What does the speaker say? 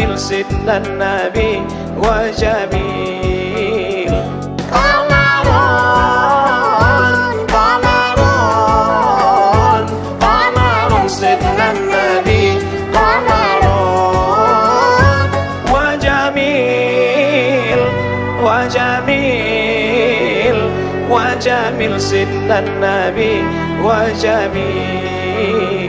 Almarhon, Almarhon, Almarhon Nabi Almarhon, wajah wajah mil, wajah Nabi wajah mil.